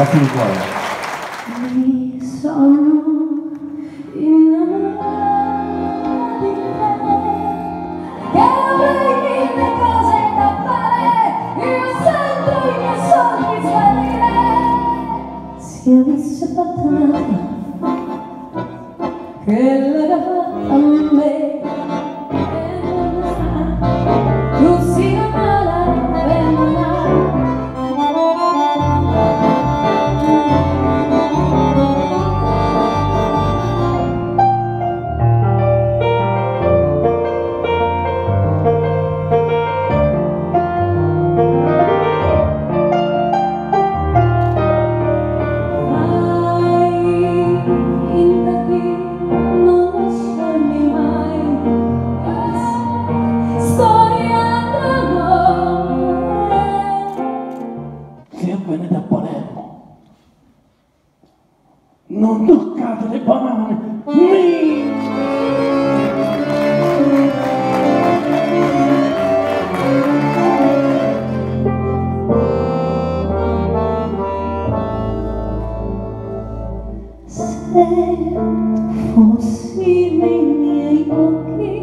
Grazie di cuore. Mi sono innamorata di te Che avrei mille cose da fare Se avesse fatto Che fatta a me Non toccate le banane, mi! Se fossi nei miei occhi